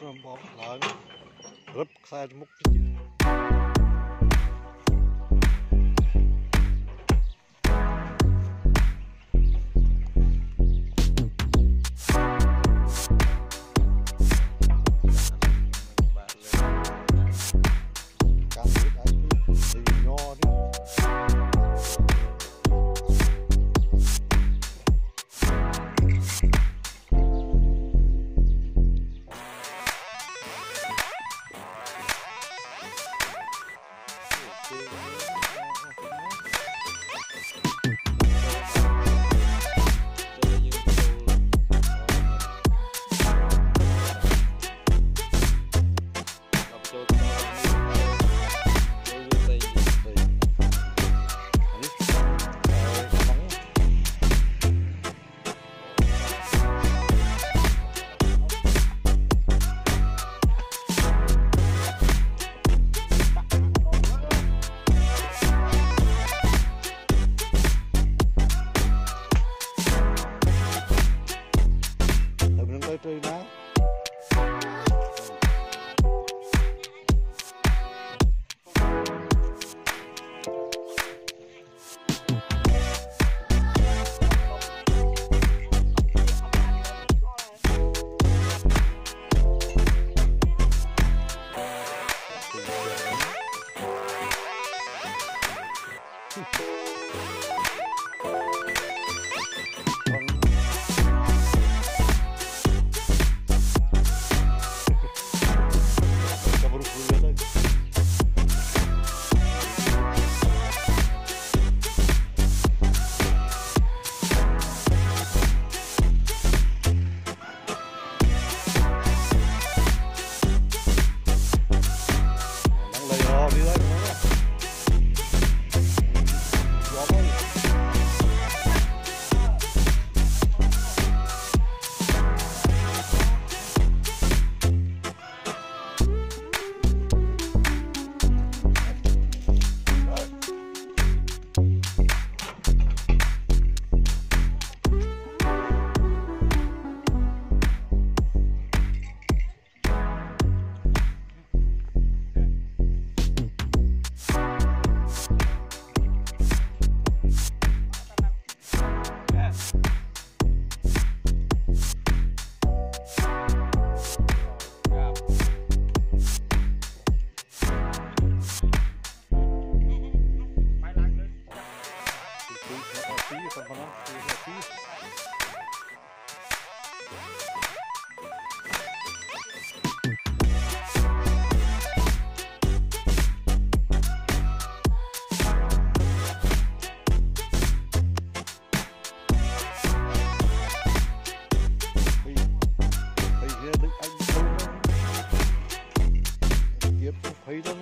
Problem war auf Lagen. Rip, gesagt. Música para balanço aqui. thấy thôi